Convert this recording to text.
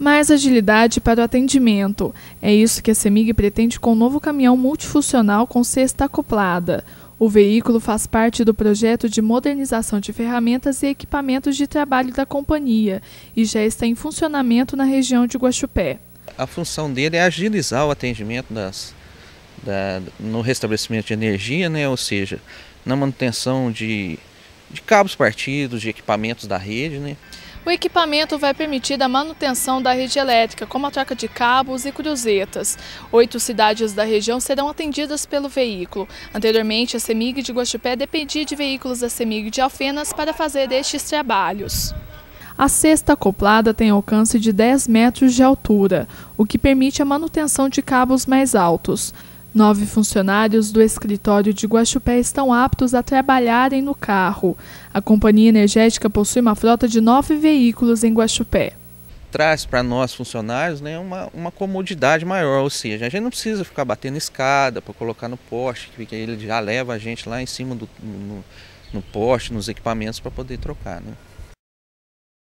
Mais agilidade para o atendimento. É isso que a CEMIG pretende com o novo caminhão multifuncional com cesta acoplada. O veículo faz parte do projeto de modernização de ferramentas e equipamentos de trabalho da companhia e já está em funcionamento na região de Guaxupé. A função dele é agilizar o atendimento das, da, no restabelecimento de energia, né? ou seja, na manutenção de, de cabos partidos, de equipamentos da rede. Né? O equipamento vai permitir a manutenção da rede elétrica, como a troca de cabos e cruzetas. Oito cidades da região serão atendidas pelo veículo. Anteriormente, a CEMIG de Guaxupé dependia de veículos da CEMIG de Alfenas para fazer estes trabalhos. A cesta acoplada tem alcance de 10 metros de altura, o que permite a manutenção de cabos mais altos. Nove funcionários do escritório de Guaxupé estão aptos a trabalharem no carro. A companhia energética possui uma frota de nove veículos em Guaxupé. Traz para nós funcionários né, uma, uma comodidade maior, ou seja, a gente não precisa ficar batendo escada para colocar no poste, porque ele já leva a gente lá em cima do no, no poste, nos equipamentos para poder trocar. Né?